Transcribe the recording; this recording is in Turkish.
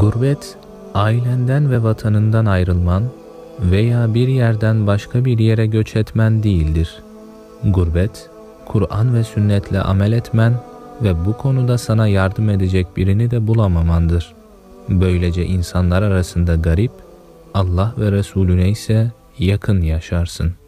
Gurbet, ailenden ve vatanından ayrılman veya bir yerden başka bir yere göç etmen değildir. Gurbet, Kur'an ve sünnetle amel etmen ve bu konuda sana yardım edecek birini de bulamamandır. Böylece insanlar arasında garip, Allah ve Resulüne ise yakın yaşarsın.''